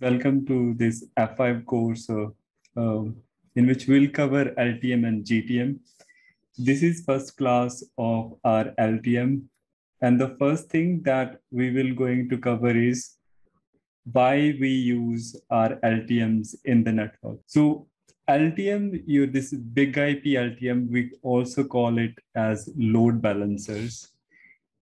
Welcome to this F5 course uh, um, in which we'll cover LTM and GTM. This is first class of our LTM. And the first thing that we will going to cover is why we use our LTMs in the network. So LTM, you this big IP LTM, we also call it as load balancers.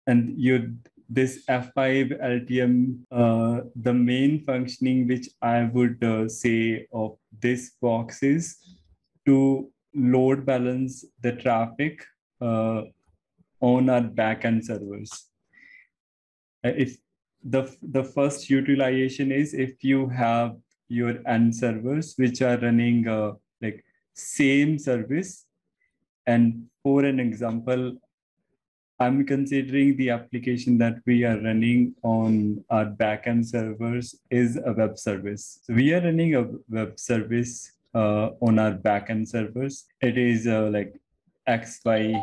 And you this F5 LTM, uh, the main functioning which I would uh, say of this box is to load balance the traffic uh, on our backend servers. Uh, if the, the first utilization is if you have your end servers which are running uh, like same service and for an example I'm considering the application that we are running on our backend servers is a web service. So we are running a web service uh, on our backend servers. It is uh, like xyz.com.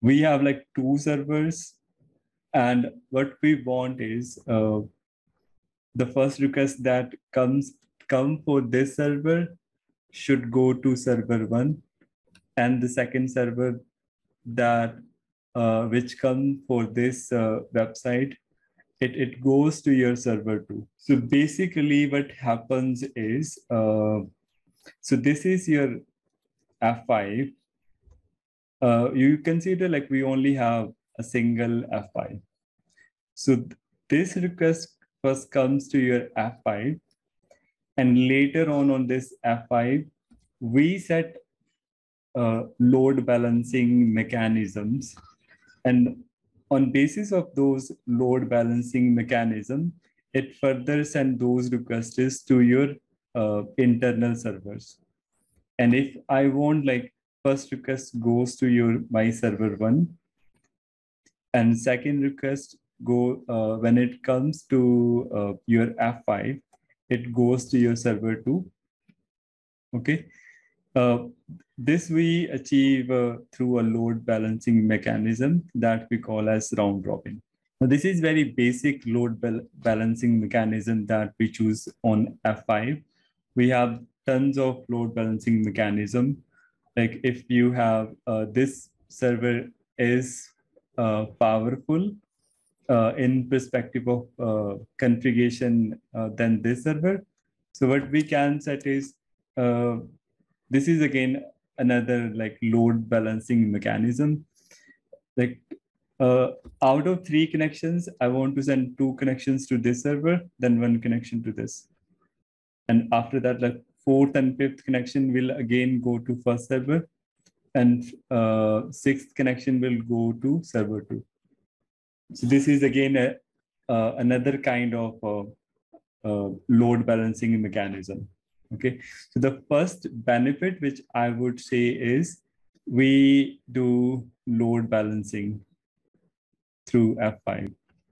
We have like two servers. And what we want is uh, the first request that comes come for this server should go to server one and the second server that uh, which come for this uh, website, it, it goes to your server too. So basically what happens is, uh, so this is your F5. Uh, you consider like we only have a single F5. So this request first comes to your F5 and later on on this F5, we set uh, load balancing mechanisms. And on basis of those load balancing mechanism, it further send those requests to your uh, internal servers. And if I want like first request goes to your my server one, and second request go uh, when it comes to uh, your F5, it goes to your server two. Okay, this we achieve uh, through a load balancing mechanism that we call as round robin. Now, this is very basic load balancing mechanism that we choose on F5. We have tons of load balancing mechanism. Like if you have uh, this server is uh, powerful uh, in perspective of uh, configuration than this server. So what we can set is this is again another like load balancing mechanism. Like uh, out of three connections, I want to send two connections to this server, then one connection to this. And after that, like fourth and fifth connection will again go to first server and uh, sixth connection will go to server two. So this is again a, uh, another kind of uh, uh, load balancing mechanism. Okay, so the first benefit which I would say is we do load balancing through F5.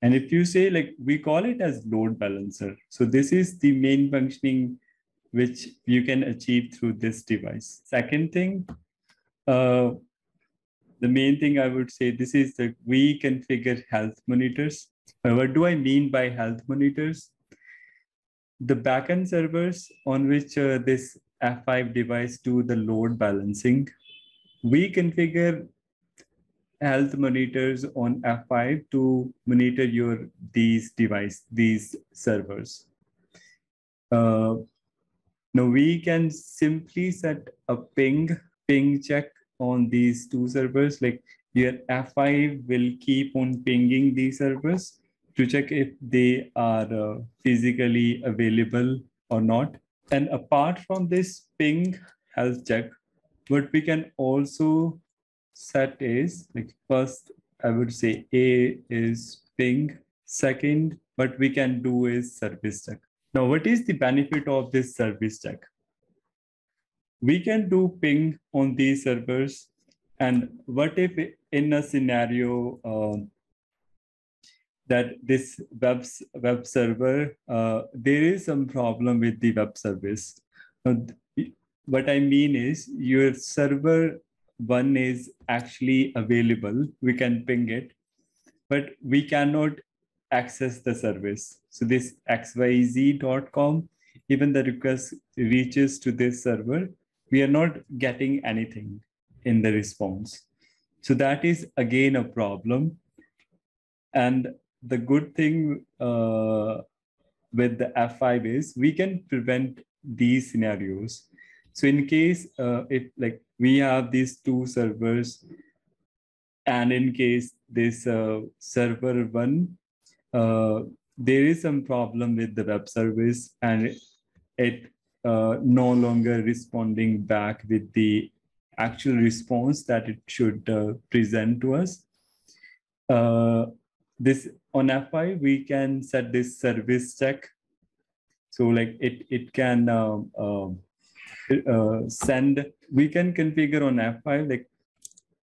And if you say like we call it as load balancer, so this is the main functioning which you can achieve through this device. Second thing, uh, the main thing I would say this is that we configure health monitors. What do I mean by health monitors? The backend servers on which uh, this F5 device do the load balancing, we configure health monitors on F5 to monitor your these device, these servers. Uh, now we can simply set a ping, ping check on these two servers. Like your F5 will keep on pinging these servers to check if they are uh, physically available or not. And apart from this ping health check, what we can also set is like first, I would say A is ping. Second, what we can do is service check. Now, what is the benefit of this service check? We can do ping on these servers. And what if in a scenario, uh, that this web, web server, uh, there is some problem with the web service. what I mean is your server one is actually available. We can ping it, but we cannot access the service. So this xyz.com, even the request reaches to this server, we are not getting anything in the response. So that is again a problem. And the good thing uh, with the F5 is we can prevent these scenarios. So in case uh, if like we have these two servers and in case this uh, server one, uh, there is some problem with the web service and it, it uh, no longer responding back with the actual response that it should uh, present to us. Uh, this on F5, we can set this service check. So like it, it can um, uh, send, we can configure on F5, like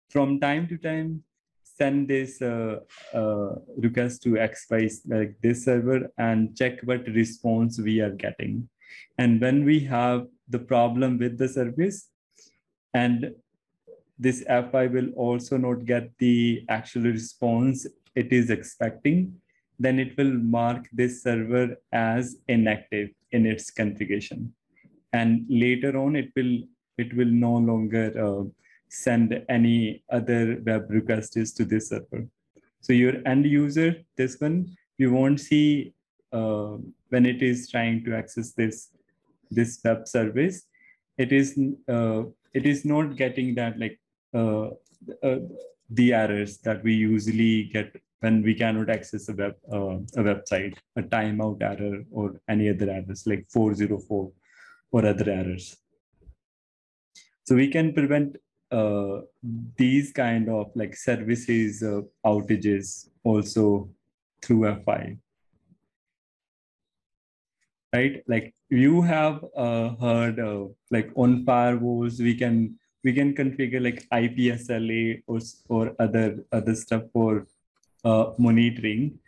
from time to time, send this uh, uh, request to X5, like this server and check what response we are getting. And when we have the problem with the service and this F5 will also not get the actual response it is expecting, then it will mark this server as inactive in its configuration. And later on, it will it will no longer uh, send any other web requests to this server. So your end user, this one, you won't see uh, when it is trying to access this this web service. It is uh, it is not getting that like uh, uh, the errors that we usually get when we cannot access a web uh, a website, a timeout error or any other errors like 404 or other errors. So we can prevent uh, these kind of like services uh, outages also through F5. Right, like you have uh, heard like on firewalls, we can we can configure like IPSLA or, or other other stuff for uh, monitoring,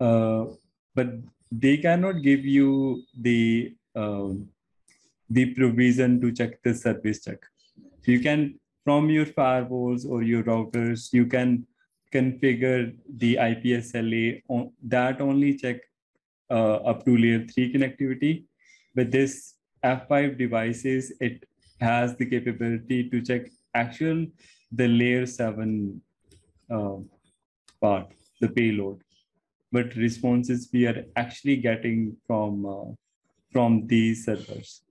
uh, but they cannot give you the um, the provision to check the service check. You can from your firewalls or your routers, you can configure the IPSLA on, that only check uh, up to layer three connectivity. But this F5 devices, it has the capability to check actual the layer seven uh, part, the payload, but responses we are actually getting from uh, from these servers.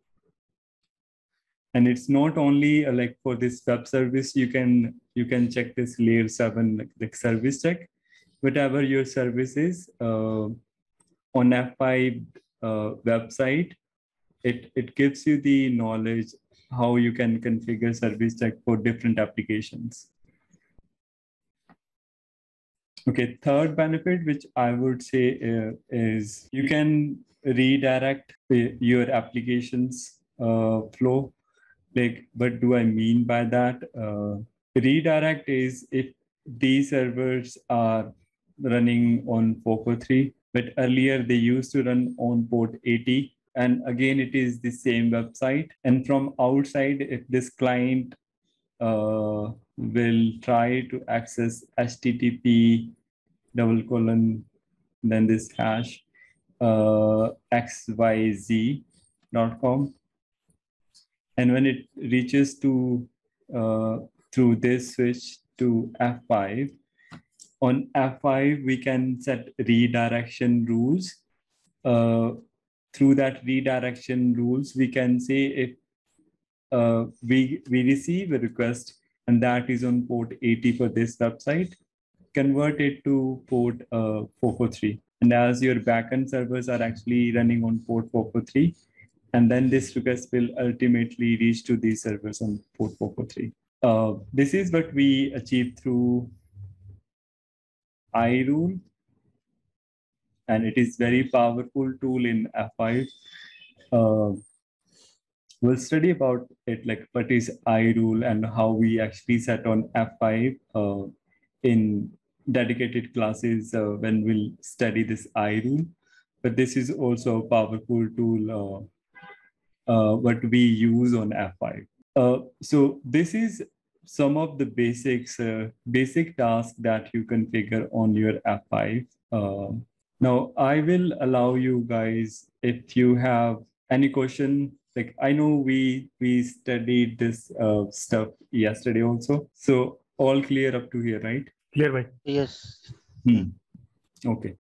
And it's not only uh, like for this web service, you can you can check this layer seven like, like service check, whatever your service is uh, on F5 uh, website, it it gives you the knowledge how you can configure service check for different applications. Okay, third benefit, which I would say uh, is you can redirect your applications uh, flow. Like, what do I mean by that? Uh, redirect is if these servers are running on 443, but earlier they used to run on port 80 and again, it is the same website. And from outside, if this client uh, will try to access HTTP double colon, then this hash uh, xyz.com. And when it reaches to uh, through this switch to F5, on F5, we can set redirection rules uh, through that redirection rules, we can say if uh, we, we receive a request and that is on port 80 for this website, convert it to port uh, 443. And as your backend servers are actually running on port 443, and then this request will ultimately reach to these servers on port 443. Uh, this is what we achieve through iRule and it is very powerful tool in F5. Uh, we'll study about it, like what is iRule and how we actually set on F5 uh, in dedicated classes uh, when we'll study this iRule. But this is also a powerful tool uh, uh, what we use on F5. Uh, so this is some of the basics, basic tasks that you configure on your F5. Now I will allow you guys if you have any question. Like I know we we studied this uh, stuff yesterday also, so all clear up to here, right? Clear, right? Yes. Hmm. Okay.